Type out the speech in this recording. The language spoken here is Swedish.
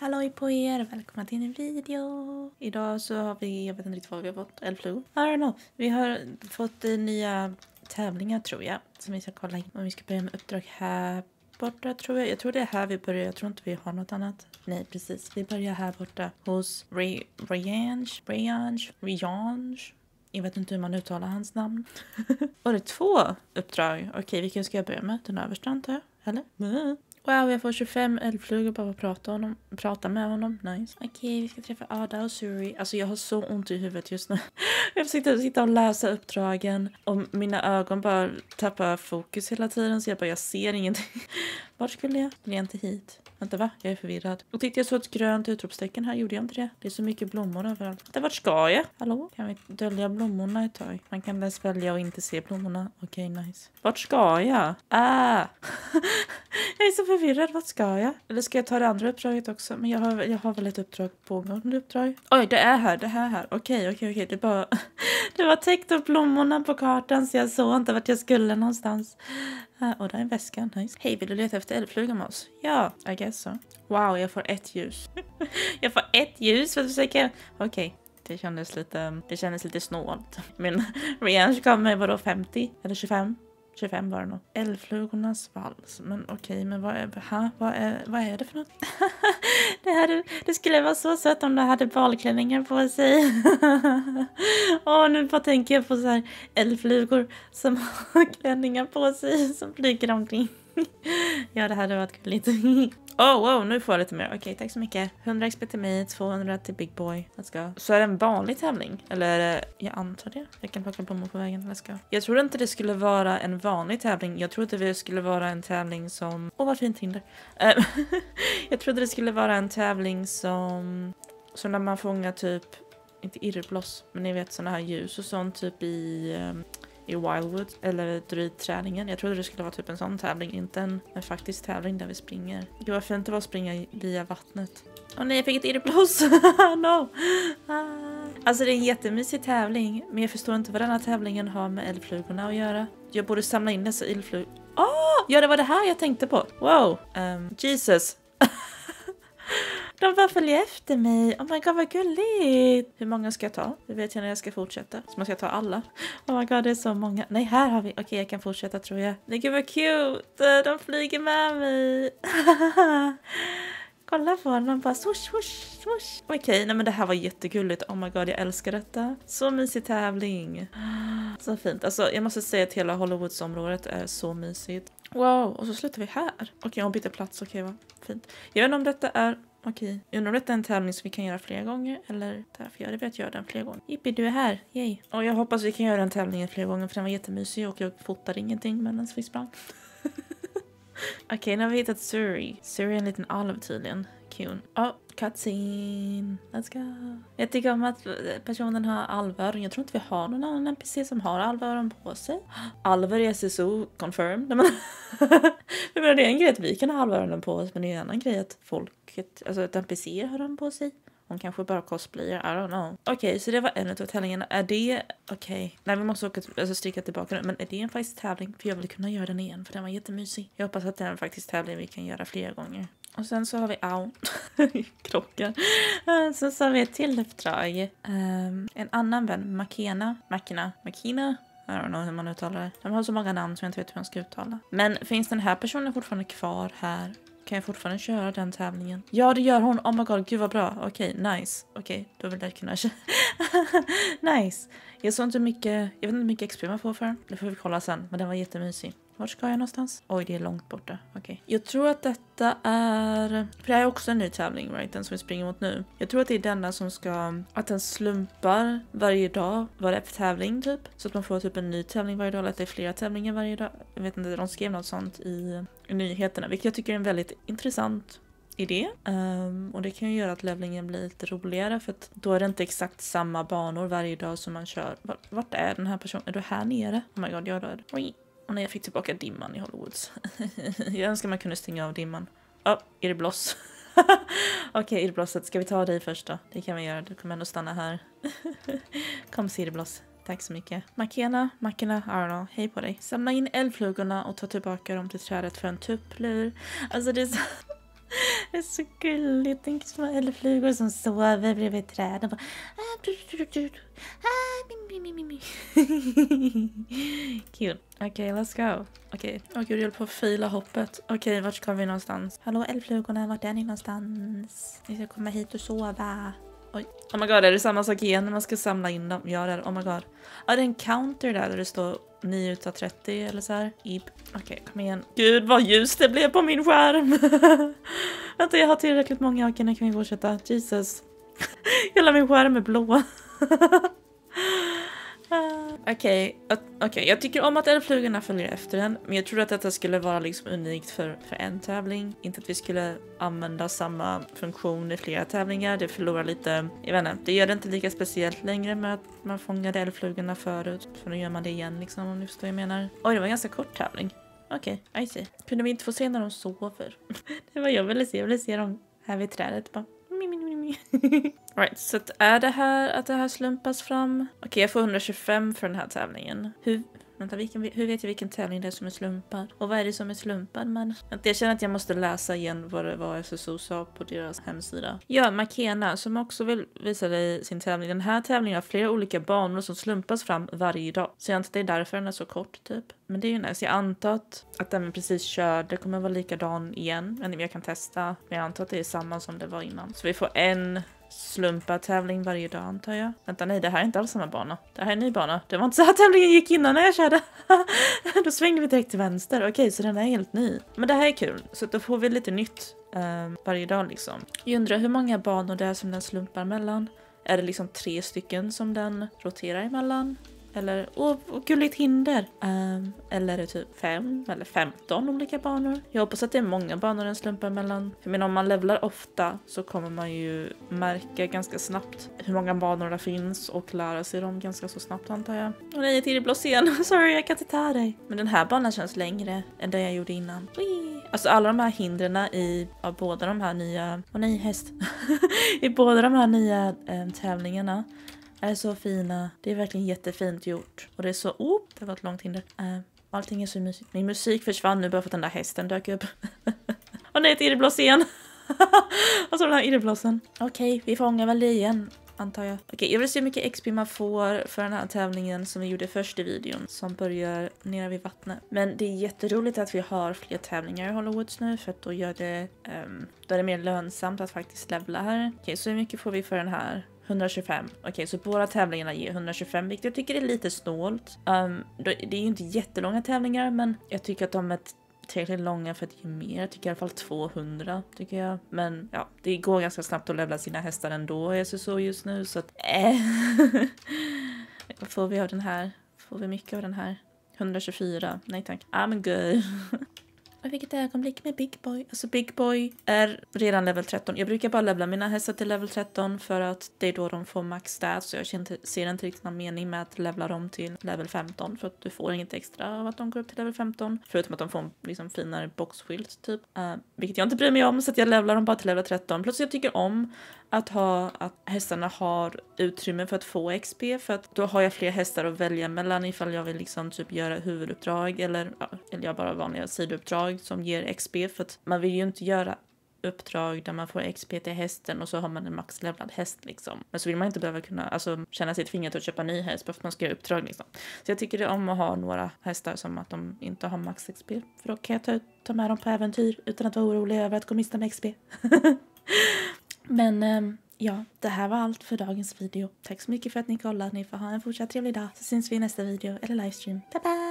Halloj på er! Välkomna till en video! Idag så har vi, jag vet inte riktigt vad vi har fått, eldflugor? I don't know. Vi har fått eh, nya tävlingar tror jag, som vi ska kolla in. Om vi ska börja med uppdrag här borta tror jag. Jag tror det är här vi börjar, jag tror inte vi har något annat. Nej precis, vi börjar här borta hos Ray, Rayange, Rayange, Rayange. Jag vet inte hur man uttalar hans namn. Var det två uppdrag? Okej, vilken ska jag börja med? Den översta antar jag? Eller? Mm. Wow, jag får 25 eldflugor bara för att prata, prata med honom. Nice. Okej, vi ska träffa Ada och Suri. Alltså jag har så ont i huvudet just nu. Jag försökte sitta och läsa uppdragen och mina ögon bara tappar fokus hela tiden så jag bara, jag ser ingenting. Vart skulle jag? Vill jag inte hit? Vänta va? Jag är förvirrad. Och tyckte jag såg ett grönt utropstecken här, gjorde jag inte det? Det är så mycket blommor överallt. Vänta, vart ska jag? Hallå? Kan vi dölja blommorna ett tag? Man kan väl välja att inte se blommorna. Okej, okay, nice. Vart ska jag? Ah! jag är så förvirrad. Vart ska jag? Eller ska jag ta det andra uppdraget också? Men jag har, jag har väl ett uppdrag pågående uppdrag. Oj, det är här. Det här här. Okej, okay, okej, okay, okej. Det bara... det var täckt av blommorna på kartan så jag såg inte vart jag skulle någonstans. Här och där är en väska. Nice. Hej, vill du leta efter eldflugan med oss? Ja, I guess so. Wow, jag får ett ljus. jag får ett ljus för att försöka... Okej. Okay. Det kändes lite, det kändes lite snålt. Min range gav mig vadå 50? Eller 25? 25 var det nog. Eldflugornas vals. Men okej, okay, men vad är, ha, vad, är, vad är det för något? det, hade, det skulle vara så sött om det hade balklänningar på sig. Åh, nu bara tänker jag på så här eldflugor som har klänningar på sig som flyger omkring. ja, det hade varit gulligt oh, wow, nu får jag lite mer. Okej, okay, tack så mycket. 100 XP till mig, 200 till Big Boy. Let's go. Så är det en vanlig tävling? Eller, eh, jag antar det. Jag kan plocka blommor på vägen. Let's go. Jag trodde inte det skulle vara en vanlig tävling. Jag trodde det skulle vara en tävling som... Åh, oh, vad fint Tinder. Eh, jag trodde det skulle vara en tävling som... Som när man fångar typ inte irrbloss, men ni vet såna här ljus och sånt typ i um, i Wildwood eller druidträningen. Jag trodde det skulle vara typ en sån tävling, inte en, en faktisk tävling där vi springer. Gud vad fint det var att springa via vattnet. Åh oh, nej, jag fick ett irreplås! no! Ah. Alltså det är en jättemysig tävling, men jag förstår inte vad den här tävlingen har med eldflugorna att göra. Jag borde samla in dessa eldflugor. Åh! Ah! Oh, ja, det var det här jag tänkte på. Wow! Um, Jesus! De bara följer efter mig. Oh my god vad gulligt. Hur många ska jag ta? Det vet jag när jag ska fortsätta. Så man ska ta alla. Oh my god det är så många. Nej här har vi. Okej okay, jag kan fortsätta tror jag. Nej gud vad cute. De flyger med mig. Kolla på honom bara swoosh, swoosh, swoosh. Okej, okay, nej men det här var jättegulligt. Oh my god, jag älskar detta. Så mysig tävling. Så fint. Alltså jag måste säga att hela Hollywoodsområdet är så mysigt. Wow, och så slutar vi här. Okej, okay, hon byter plats. Okej, okay, vad fint. Jag vet inte om detta är Okej, undrar om detta är en tävling som vi kan göra flera gånger eller därför jag det vet göra den flera gånger. Jippi, du är här! Yay! Och jag hoppas vi kan göra den tävlingen flera gånger för den var jättemysig och jag fotade ingenting medan vi sprang. Okej, okay, nu har vi hittat Suri. Suri är en liten alv tydligen. Kul. Oh, cutscene. Let's go. Jag tycker om att personen har alvöron. Jag tror inte vi har någon annan NPC som har alvöron på sig. Alver i SSO confirmed. jag menar, det är en grej att vi kan ha alvöronen på oss men det är en annan grej att folket, alltså att NPC har den på sig. Hon kanske bara cosplayar, I don't know. Okej, okay, så det var en av tävlingarna. Är det, okej, okay. nej vi måste åka, alltså stryka tillbaka nu. Men är det en faktisk tävling? För jag vill kunna göra den igen, för den var jättemysig. Jag hoppas att det är en faktisk tävling vi kan göra flera gånger. Och sen så har vi, au, krockar. Sen så har vi ett till uppdrag. Um, en annan vän, Makena, Makina, Makina, I don't know hur man uttalar det. De har så många namn som jag inte vet hur man ska uttala. Men finns den här personen fortfarande kvar här kan jag fortfarande köra den tävlingen? Ja, det gör hon. Oh my god, gud vad bra. Okej, okay, nice. Okej, okay, då vill jag kunna köra. nice. Jag såg inte mycket, jag vet inte hur mycket XP man får för den. Det får vi kolla sen, men den var jättemysig. Vart ska jag någonstans? Oj, det är långt borta. Okej. Okay. Jag tror att detta är... För det här är också en ny tävling, right? Den som vi springer mot nu. Jag tror att det är denna som ska... Att den slumpar varje dag vad det är för tävling, typ. Så att man får typ en ny tävling varje dag, eller att det är flera tävlingar varje dag. Jag vet inte, de skrev något sånt i, nyheterna, vilket jag tycker är en väldigt intressant idé. Um, och det kan ju göra att levlingen blir lite roligare för att då är det inte exakt samma banor varje dag som man kör. Vart är den här personen? Är du här nere? Oh my god, jag är Oj. Och när jag fick tillbaka dimman i Hollywoods. jag önskar man kunde stänga av dimman. Ja, oh, är det bloss? Okej, okay, irrblosset. Ska vi ta dig först då? Det kan vi göra. Du kommer ändå stanna här. Kom Siribloss. Tack så mycket. Makena, Makena, Arno. Hej på dig. Samla in eldflugorna och ta tillbaka dem till trädet för en tupplur. Alltså det är så... Det är så gulligt. Tänk små eldflugor som sover bredvid träden. Bara, ah, ah, mi, mi, mi. Kul. Okej, okay, let's go. Okej. Okay. Åh gud, jag håller på att fila hoppet. Okej, okay, vart ska vi någonstans? Hallå eldflugorna, vart är ni någonstans? Ni ska komma hit och sova. Oj. Oh my god, är det samma sak igen när man ska samla in dem? Ja, det är Oh my god. Ja, det är en counter där, där det står 9 utav 30 eller så här. Okej, okay, kom igen. Gud vad ljust det blev på min skärm! Vänta, jag har tillräckligt många. Okej, nu kan vi fortsätta. Jesus. Hela min skärm är blå. Okej, okay, okay, jag tycker om att eldflugorna följer efter en, men jag tror att detta skulle vara liksom unikt för, för en tävling. Inte att vi skulle använda samma funktion i flera tävlingar, det förlorar lite, jag vet inte, det gör det inte lika speciellt längre med att man fångade eldflugorna förut, för nu gör man det igen liksom om ni förstår vad jag menar. Oj, det var en ganska kort tävling. Okej, okay, I see. Kunde vi inte få se när de sover? det var jag ville se, jag ville se dem här vid trädet bara. right, så är det här att det här slumpas fram? Okej, okay, jag får 125 för den här tävlingen. Hur, vänta, vilken, hur vet jag vilken tävling det är som är slumpad? Och vad är det som är slumpad? Men jag känner att jag måste läsa igen vad det var SSO sa på deras hemsida. Ja, Makena som också vill visa dig sin tävling. Den här tävlingen har flera olika banor som slumpas fram varje dag. Så jag antar att det är därför den är så kort typ. Men det är ju nice. Jag antar att, att den vi precis körde kommer vara likadan igen. Men jag kan testa. Men jag antar att det är samma som det var innan. Så vi får en slumpa-tävling varje dag antar jag. Vänta nej, det här är inte alls samma bana. Det här är en ny bana. Det var inte så här tävlingen gick innan när jag körde. då svängde vi direkt till vänster. Okej, så den är helt ny. Men det här är kul. Så då får vi lite nytt uh, varje dag liksom. Jag undrar hur många banor det är som den slumpar mellan. Är det liksom tre stycken som den roterar emellan? Eller, åh, vad gulligt hinder. Um, eller är det typ fem eller femton olika banor? Jag hoppas att det är många banor den slumpar mellan. Jag menar om man levlar ofta så kommer man ju märka ganska snabbt hur många banor det finns och lära sig dem ganska så snabbt antar jag. Och nej, till blå scen. Sorry, jag kan inte ta dig. Men den här banan känns längre än det jag gjorde innan. Alltså alla de här hindren i av båda de här nya, åh nej häst, i båda de här nya eh, tävlingarna är så fina. Det är verkligen jättefint gjort. Och det är så... Oh, det var ett långt hinder. Uh, allting är så mysigt. Min musik försvann nu bara för att den där hästen dök upp. Och nej, ett irrbloss igen! och så den här irrblossen. Okej, okay, vi fångar väl det igen antar jag. Okej, okay, jag vill se hur mycket XP man får för den här tävlingen som vi gjorde först i videon som börjar nere vid vattnet. Men det är jätteroligt att vi har fler tävlingar i Hollywoods nu för att då gör det, um, då är det mer lönsamt att faktiskt levla här. Okej, okay, så hur mycket får vi för den här? 125. Okej, okay, så båda tävlingarna ger 125, vilket jag tycker är lite snålt. Um, det är ju inte jättelånga tävlingar, men jag tycker att de är tillräckligt långa för att ge mer. Jag tycker i alla fall 200 tycker jag. Men ja, det går ganska snabbt att levla sina hästar ändå i SSO just nu så att äh. Eh. Vad får vi av den här? Får vi mycket av den här? 124? Nej tack. Ah, I'm good. Och vilket ögonblick med Big Boy. Alltså Big Boy är redan level 13. Jag brukar bara levla mina hästar till level 13 för att det är då de får max stats. Så jag ser inte riktigt någon mening med att levla dem till level 15 för att du får inget extra av att de går upp till level 15. Förutom att de får en liksom, finare boxskylt typ. Uh, vilket jag inte bryr mig om så att jag levlar dem bara till level 13. Plus jag tycker om att ha att hästarna har utrymme för att få XP för att då har jag fler hästar att välja mellan ifall jag vill liksom typ göra huvuduppdrag eller, ja, eller jag bara vanliga sidouppdrag som ger XP för att man vill ju inte göra uppdrag där man får XP till hästen och så har man en maxlevlad häst liksom. Men så vill man inte behöva kunna alltså, känna sig tvingad att köpa ny häst bara för att man ska göra uppdrag liksom. Så jag tycker det om att ha några hästar som att de inte har max XP för då kan jag ta, ta med dem på äventyr utan att vara orolig över att gå miste om XP. Men ähm, ja, det här var allt för dagens video. Tack så mycket för att ni kollade. Ni får ha en fortsatt trevlig dag. Så syns vi i nästa video eller livestream. Bye bye!